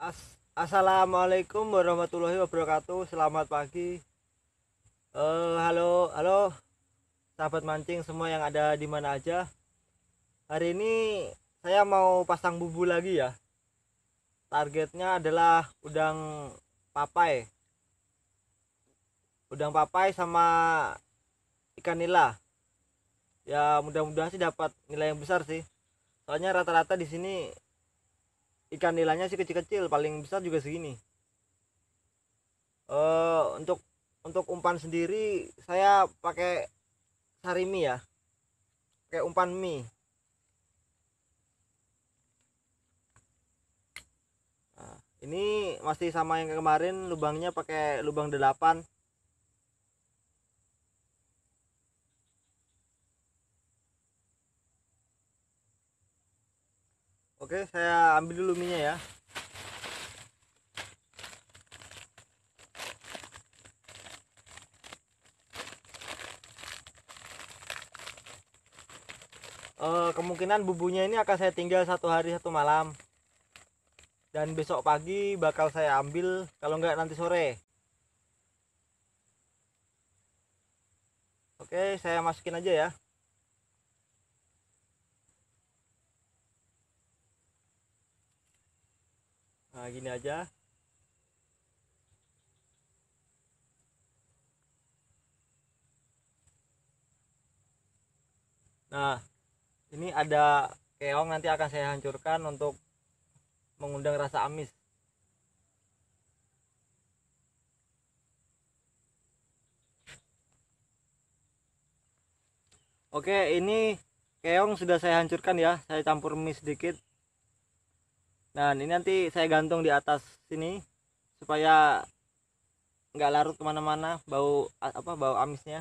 As Assalamualaikum warahmatullahi wabarakatuh. Selamat pagi. Eh, halo, halo, sahabat mancing semua yang ada di mana aja. Hari ini saya mau pasang bubu lagi ya. Targetnya adalah udang papai. Udang papai sama ikan nila. Ya mudah-mudahan sih dapat nilai yang besar sih. Soalnya rata-rata di sini ikan nilainya sih kecil-kecil paling besar juga segini. Uh, untuk untuk umpan sendiri saya pakai sarimi ya. Pakai umpan mie. Nah, ini masih sama yang kemarin lubangnya pakai lubang 8 Oke, saya ambil dulu minyak ya. Uh, kemungkinan bubunya ini akan saya tinggal satu hari satu malam. Dan besok pagi bakal saya ambil kalau enggak nanti sore. Oke saya masukin aja ya nah gini aja. Nah ini ada keong nanti akan saya hancurkan untuk mengundang rasa amis. Oke, ini keong sudah saya hancurkan ya. Saya campur mie sedikit nah ini nanti saya gantung di atas sini supaya nggak larut ke mana-mana bau apa bau amisnya.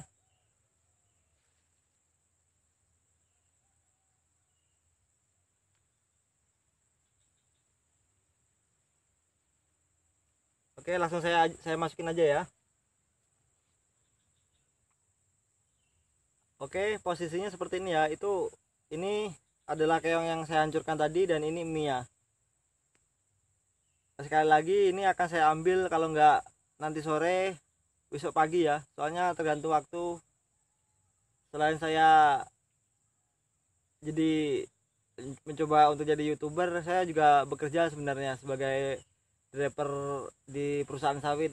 Oke langsung saya saya masukin aja ya. Oke posisinya seperti ini ya. Itu ini adalah keong yang saya hancurkan tadi dan ini mie sekali lagi ini akan saya ambil kalau enggak nanti sore besok pagi ya. Soalnya tergantung waktu. Selain saya jadi mencoba untuk jadi youtuber saya juga bekerja sebenarnya sebagai driver di perusahaan sawit.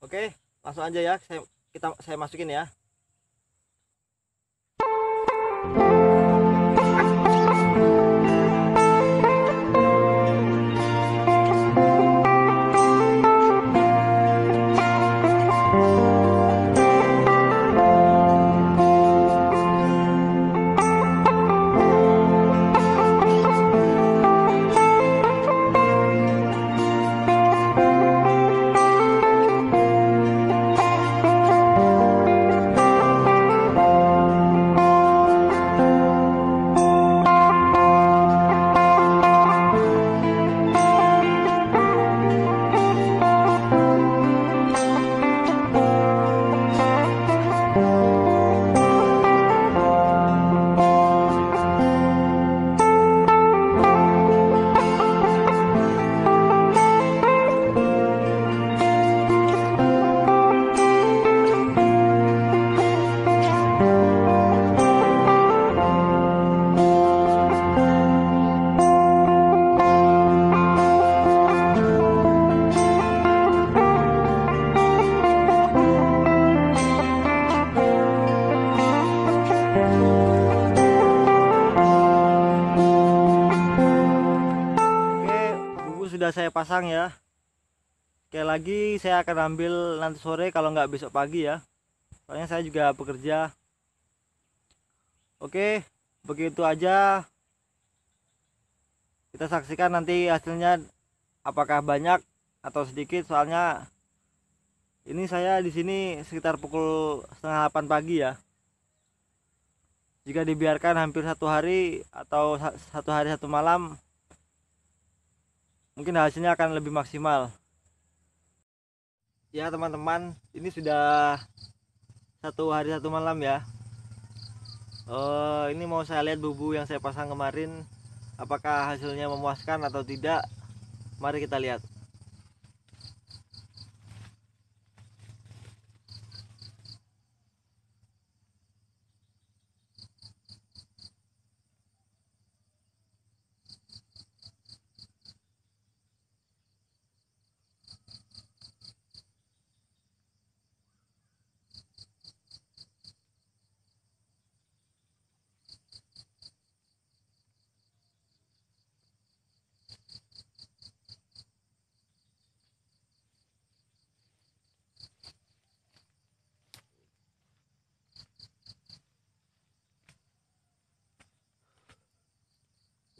Oke langsung aja ya saya kita saya masukin ya sudah saya pasang ya. Sekali lagi saya akan ambil nanti sore kalau nggak besok pagi ya. Soalnya saya juga bekerja. Oke begitu aja. Kita saksikan nanti hasilnya apakah banyak atau sedikit. Soalnya ini saya di sini sekitar pukul setengah 8 pagi ya. Jika dibiarkan hampir satu hari atau satu hari satu malam mungkin hasilnya akan lebih maksimal. Ya teman-teman ini sudah satu hari satu malam ya. Uh, ini mau saya lihat bubu yang saya pasang kemarin. Apakah hasilnya memuaskan atau tidak? Mari kita lihat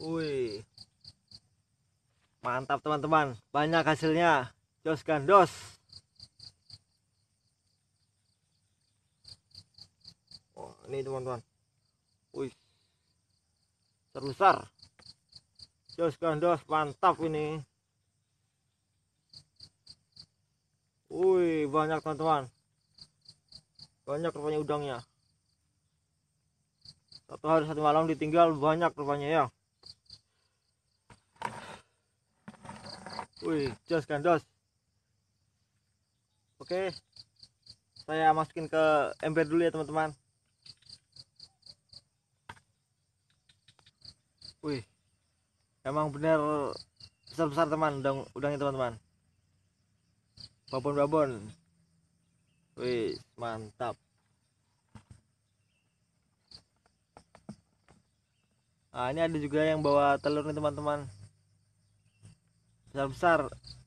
Wih. Mantap teman-teman. Banyak hasilnya. Jos gandos. Oh, ini teman-teman. Wih. Terbesar. Jos gandos mantap ini. Wih, banyak teman-teman. Banyak rupanya udangnya. Satu hari satu malam ditinggal banyak rupanya ya. Wih, jos gandos. Oke. Saya masukin ke ember dulu ya, teman-teman. Wih. Emang benar besar-besar teman udang udangnya teman-teman. Babon-babon. Wih, mantap. Nah, ini ada juga yang bawa telur nih teman-teman besar besar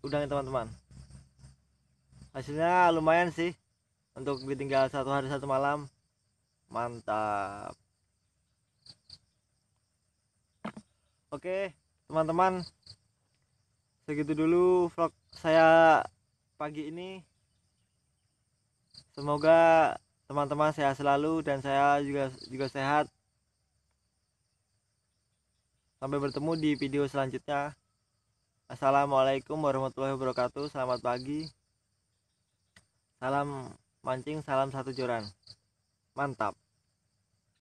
udangnya teman-teman. Hasilnya lumayan sih untuk ditinggal satu hari satu malam. Mantap. Oke teman-teman. Segitu dulu vlog saya pagi ini. Semoga teman-teman sehat selalu dan saya juga juga sehat. Sampai bertemu di video selanjutnya Assalamualaikum warahmatullahi wabarakatuh. Selamat pagi. Salam mancing, salam satu joran. Mantap.